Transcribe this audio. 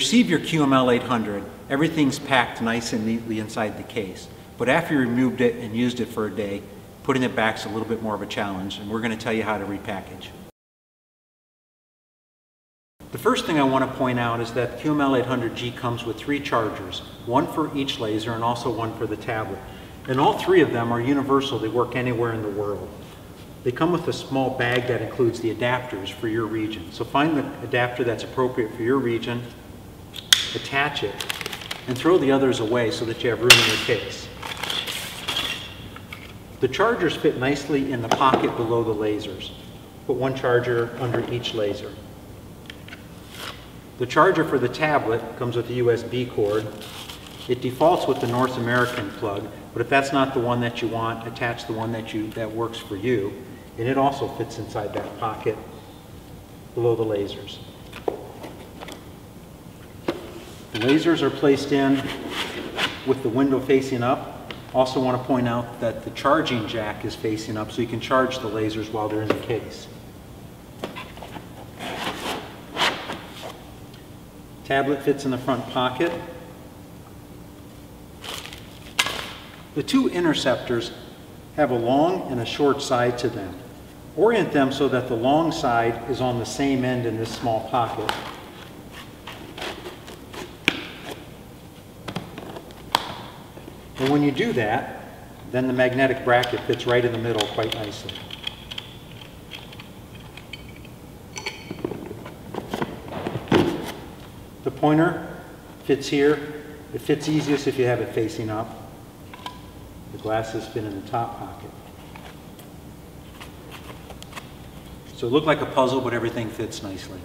receive your QML 800, everything's packed nice and neatly inside the case. But after you removed it and used it for a day, putting it back is a little bit more of a challenge, and we're going to tell you how to repackage. The first thing I want to point out is that QML 800G comes with three chargers, one for each laser and also one for the tablet. And all three of them are universal, they work anywhere in the world. They come with a small bag that includes the adapters for your region. So find the adapter that's appropriate for your region, attach it, and throw the others away so that you have room in your case. The chargers fit nicely in the pocket below the lasers. Put one charger under each laser. The charger for the tablet comes with a USB cord. It defaults with the North American plug, but if that's not the one that you want, attach the one that you that works for you. And it also fits inside that pocket below the lasers. The lasers are placed in with the window facing up. Also want to point out that the charging jack is facing up so you can charge the lasers while they're in the case. Tablet fits in the front pocket. The two interceptors have a long and a short side to them. Orient them so that the long side is on the same end in this small pocket. And when you do that, then the magnetic bracket fits right in the middle quite nicely. The pointer fits here. It fits easiest if you have it facing up. The glasses fit in the top pocket. So it looked like a puzzle, but everything fits nicely.